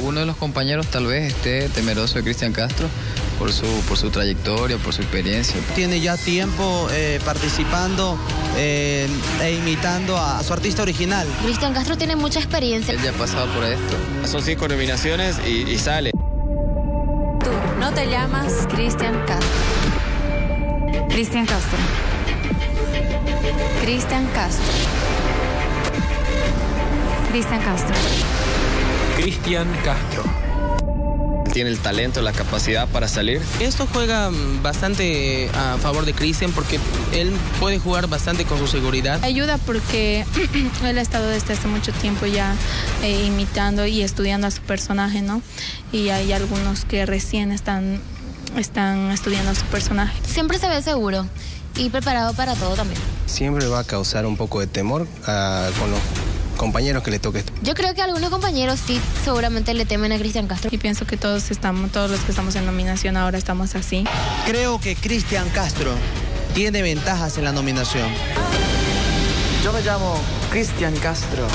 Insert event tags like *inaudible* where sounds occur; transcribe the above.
Alguno de los compañeros tal vez esté temeroso de Cristian Castro por su, por su trayectoria, por su experiencia. Tiene ya tiempo eh, participando eh, e imitando a, su artista original. Cristian Castro tiene mucha experiencia. Él ya ha pasado por esto. Son cinco nominaciones y, y sale. Tú no te llamas Cristian Castro. Cristian Castro. Cristian Castro. Cristian Castro. Cristian Castro. Tiene el talento, la capacidad para salir. Esto juega bastante a favor de Cristian porque él puede jugar bastante con su seguridad. Ayuda porque *clears throat* él ha estado desde hace mucho tiempo ya eh, imitando y estudiando a su personaje, ¿no? Y hay algunos que recién están, están estudiando a su personaje. Siempre se ve seguro y preparado para todo también. Siempre va a causar un poco de temor uh, con los compañeros que le toque esto. Yo creo que algunos compañeros sí seguramente le temen a Cristian Castro. Y pienso que todos estamos, todos los que estamos en nominación ahora estamos así. Creo que Cristian Castro tiene ventajas en la nominación. Yo me llamo Cristian Castro.